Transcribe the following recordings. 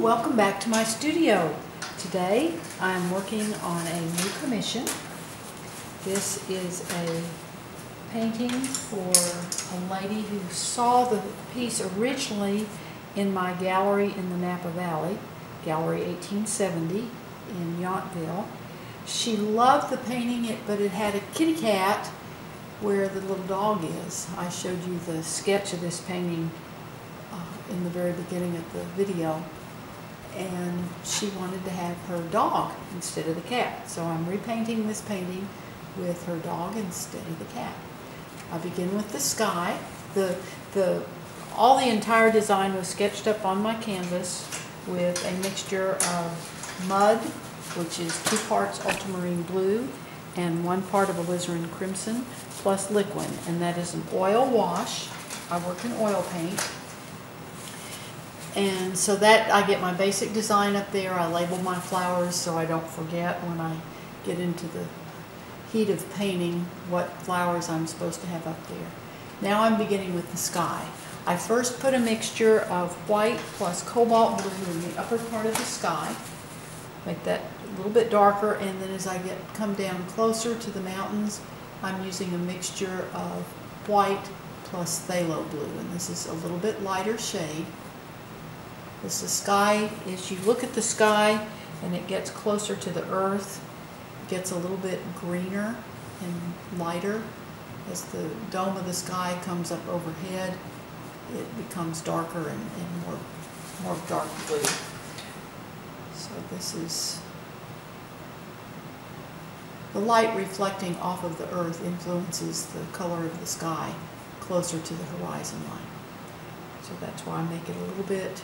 Welcome back to my studio. Today I'm working on a new commission. This is a painting for a lady who saw the piece originally in my gallery in the Napa Valley, Gallery 1870 in Yountville. She loved the painting, it, but it had a kitty cat where the little dog is. I showed you the sketch of this painting uh, in the very beginning of the video and she wanted to have her dog instead of the cat. So I'm repainting this painting with her dog instead of the cat. I begin with the sky. The, the, all the entire design was sketched up on my canvas with a mixture of mud, which is two parts ultramarine blue and one part of alizarin crimson, plus liquid. And that is an oil wash. I work in oil paint. And so that, I get my basic design up there. I label my flowers so I don't forget when I get into the heat of painting what flowers I'm supposed to have up there. Now I'm beginning with the sky. I first put a mixture of white plus cobalt blue in the upper part of the sky. Make that a little bit darker and then as I get come down closer to the mountains, I'm using a mixture of white plus phthalo blue and this is a little bit lighter shade. As the sky, as you look at the sky and it gets closer to the earth, it gets a little bit greener and lighter. As the dome of the sky comes up overhead, it becomes darker and, and more, more dark blue. So this is the light reflecting off of the earth influences the color of the sky closer to the horizon line. So that's why I make it a little bit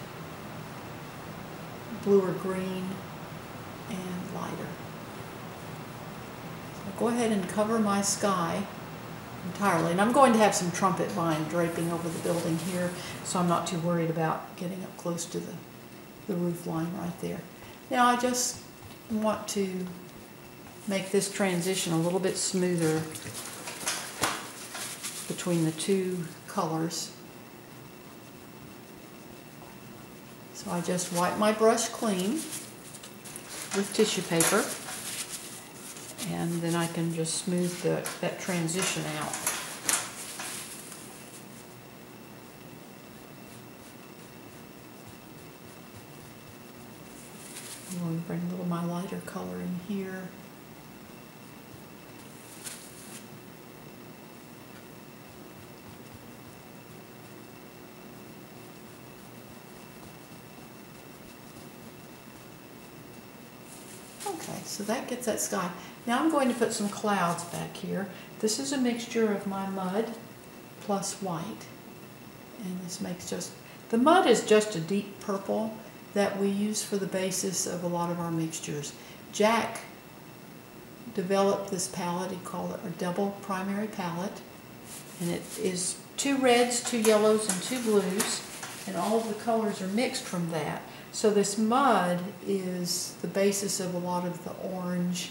bluer green and lighter. So go ahead and cover my sky entirely. And I'm going to have some trumpet vine draping over the building here, so I'm not too worried about getting up close to the, the roof line right there. Now I just want to make this transition a little bit smoother between the two colors. I just wipe my brush clean with tissue paper and then I can just smooth the, that transition out. I'm going to bring a little my lighter color in here. Okay, so that gets that sky. Now I'm going to put some clouds back here. This is a mixture of my mud plus white. And this makes just, the mud is just a deep purple that we use for the basis of a lot of our mixtures. Jack developed this palette, he called it a double primary palette. And it is two reds, two yellows, and two blues. And all of the colors are mixed from that. So this mud is the basis of a lot of the orange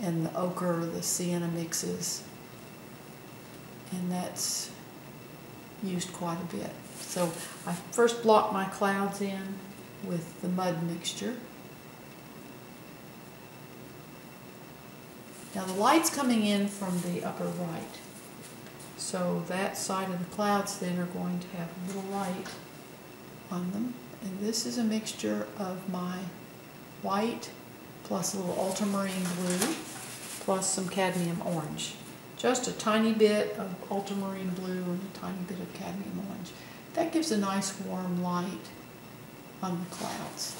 and the ochre, the sienna mixes. And that's used quite a bit. So I first block my clouds in with the mud mixture. Now the light's coming in from the upper right. So that side of the clouds then are going to have a little light on them. And this is a mixture of my white plus a little ultramarine blue plus some cadmium orange. Just a tiny bit of ultramarine blue and a tiny bit of cadmium orange. That gives a nice warm light on the clouds.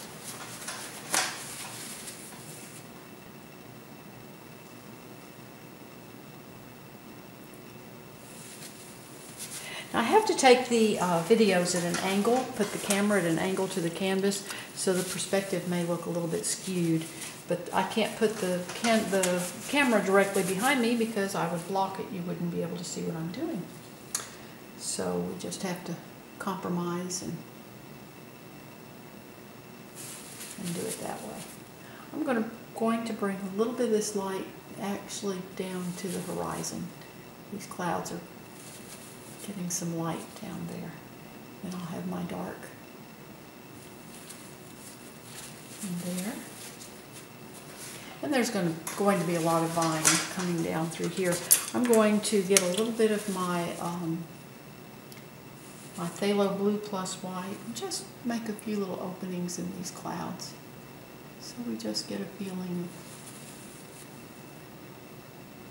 I have to take the uh, videos at an angle, put the camera at an angle to the canvas, so the perspective may look a little bit skewed. But I can't put the, can the camera directly behind me because I would block it. You wouldn't be able to see what I'm doing. So we just have to compromise and, and do it that way. I'm going to, going to bring a little bit of this light actually down to the horizon. These clouds are getting some light down there. Then I'll have my dark in there. And there's going to, going to be a lot of vines coming down through here. I'm going to get a little bit of my, um, my phthalo blue plus white, just make a few little openings in these clouds. So we just get a feeling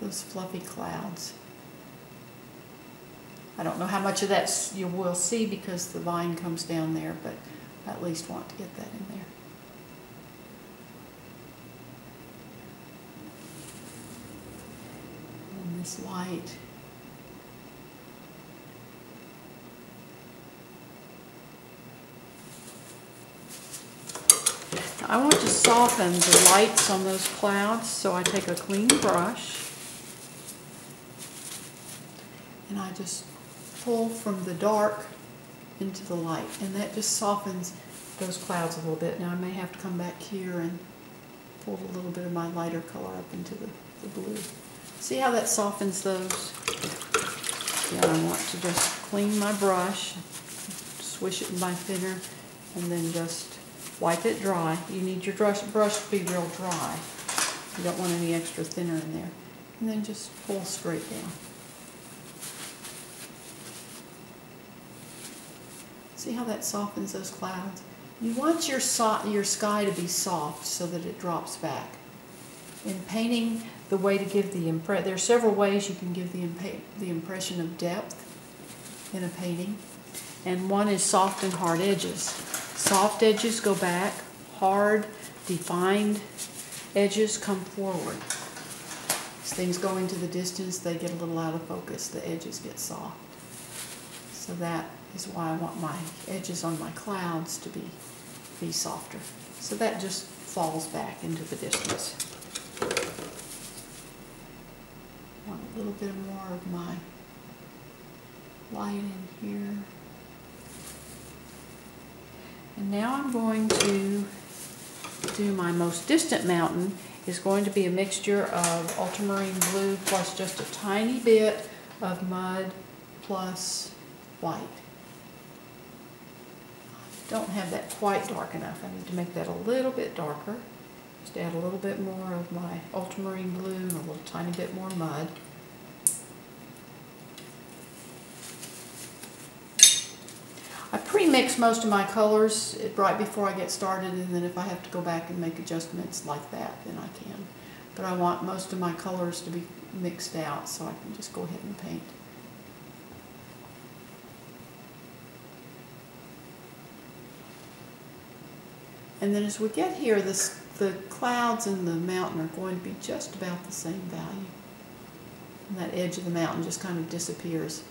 of those fluffy clouds. I don't know how much of that you will see because the vine comes down there, but I at least want to get that in there. And this light. I want to soften the lights on those clouds, so I take a clean brush and I just pull from the dark into the light, and that just softens those clouds a little bit. Now I may have to come back here and pull a little bit of my lighter color up into the, the blue. See how that softens those? Yeah, I want to just clean my brush, swish it in my thinner, and then just wipe it dry. You need your brush, brush to be real dry. You don't want any extra thinner in there. And then just pull straight down. See how that softens those clouds? You want your, so your sky to be soft so that it drops back. In painting, the way to give the impression, there are several ways you can give the, impa- the impression of depth in a painting. And one is soft and hard edges. Soft edges go back, hard, defined edges come forward. As things go into the distance, they get a little out of focus, the edges get soft. So that is why I want my edges on my clouds to be, be softer. So that just falls back into the distance. Want a little bit more of my light in here. And now I'm going to do my most distant mountain is going to be a mixture of ultramarine blue plus just a tiny bit of mud plus white. Don't have that quite dark enough. I need to make that a little bit darker. Just add a little bit more of my ultramarine blue and a little tiny bit more mud. I pre-mix most of my colors right before I get started and then if I have to go back and make adjustments like that, then I can. But I want most of my colors to be mixed out so I can just go ahead and paint. And then as we get here, the clouds and the mountain are going to be just about the same value. And that edge of the mountain just kind of disappears.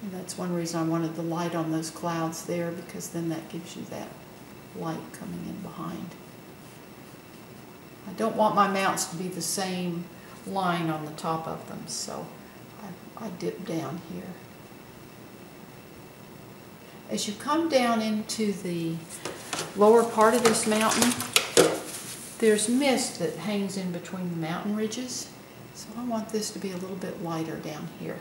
And that's one reason I wanted the light on those clouds there because then that gives you that light coming in behind. I don't want my mounts to be the same line on the top of them, so I, I dip down here. As you come down into the lower part of this mountain, there's mist that hangs in between the mountain ridges. So I want this to be a little bit lighter down here.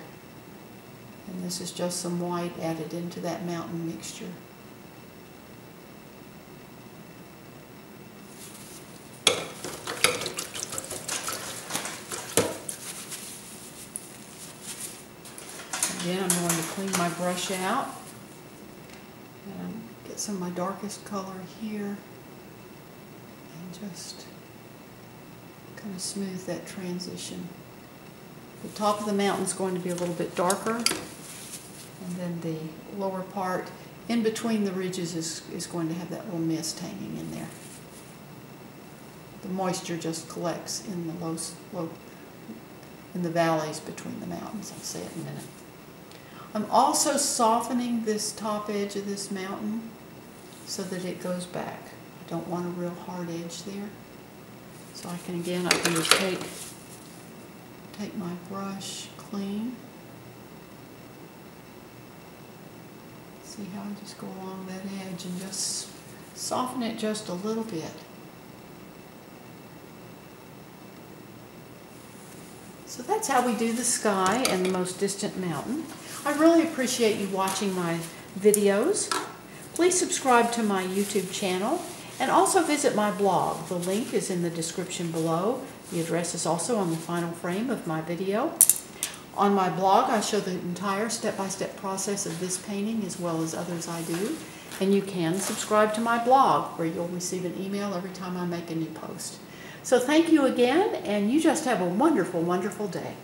And this is just some white added into that mountain mixture. Again, I'm going to clean my brush out some of my darkest color here and just kind of smooth that transition. The top of the mountain is going to be a little bit darker and then the lower part in between the ridges is, is going to have that little mist hanging in there. The moisture just collects in the low, low in the valleys between the mountains. I'll say it in a minute. I'm also softening this top edge of this mountain so that it goes back. I don't want a real hard edge there. So I can, again, I can just take, take my brush clean. See how I just go along that edge and just soften it just a little bit. So that's how we do the sky and the most distant mountain. I really appreciate you watching my videos. Please subscribe to my YouTube channel And also visit my blog. The link is in the description below. The address is also on the final frame of my video. On my blog, I show the entire step-by-step process of this painting as well as others I do. And you can subscribe to my blog where you'll receive an email every time I make a new post. So thank you again, and you just have a wonderful, wonderful day.